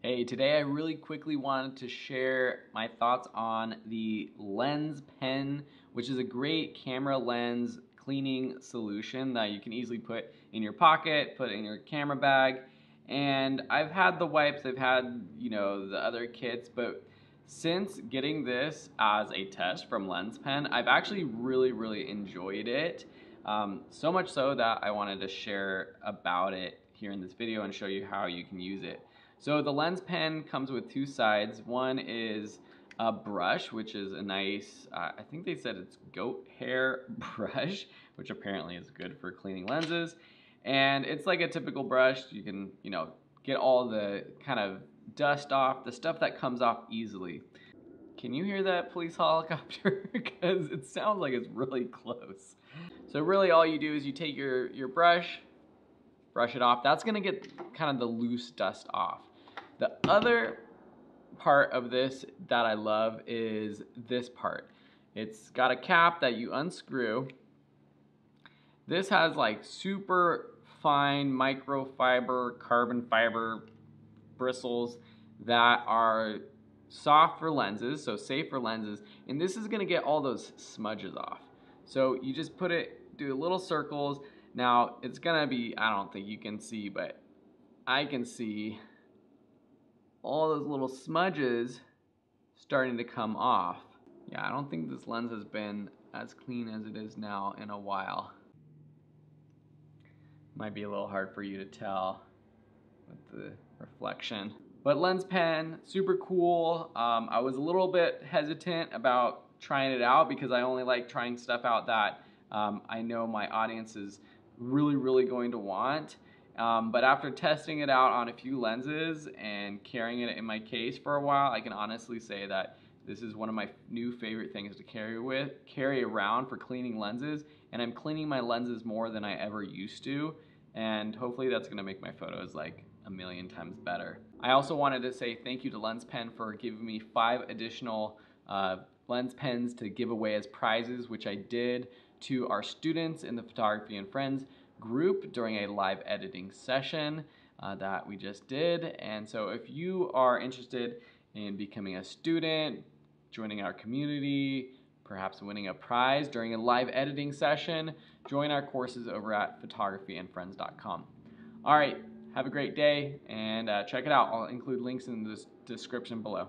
Hey, today I really quickly wanted to share my thoughts on the Lens Pen, which is a great camera lens cleaning solution that you can easily put in your pocket, put in your camera bag. And I've had the wipes, I've had, you know, the other kits, but since getting this as a test from LensPen, I've actually really, really enjoyed it. Um, so much so that I wanted to share about it here in this video and show you how you can use it. So the LensPen comes with two sides. One is a brush, which is a nice, uh, I think they said it's goat hair brush, which apparently is good for cleaning lenses. And it's like a typical brush. You can, you know, get all the kind of dust off, the stuff that comes off easily. Can you hear that police helicopter? because it sounds like it's really close. So really all you do is you take your, your brush, brush it off. That's gonna get kind of the loose dust off. The other part of this that I love is this part. It's got a cap that you unscrew. This has like super fine microfiber, carbon fiber bristles that are soft for lenses, so safe for lenses, and this is gonna get all those smudges off. So you just put it, do little circles, now, it's gonna be, I don't think you can see, but I can see all those little smudges starting to come off. Yeah, I don't think this lens has been as clean as it is now in a while. Might be a little hard for you to tell with the reflection. But LensPen, super cool. Um, I was a little bit hesitant about trying it out because I only like trying stuff out that um, I know my audience is really, really going to want. Um, but after testing it out on a few lenses and carrying it in my case for a while, I can honestly say that this is one of my new favorite things to carry with, carry around for cleaning lenses. And I'm cleaning my lenses more than I ever used to. And hopefully that's gonna make my photos like a million times better. I also wanted to say thank you to LensPen for giving me five additional uh, LensPens to give away as prizes, which I did to our students in the Photography and Friends group during a live editing session uh, that we just did. And so if you are interested in becoming a student, joining our community, perhaps winning a prize during a live editing session, join our courses over at photographyandfriends.com. All right, have a great day and uh, check it out. I'll include links in the description below.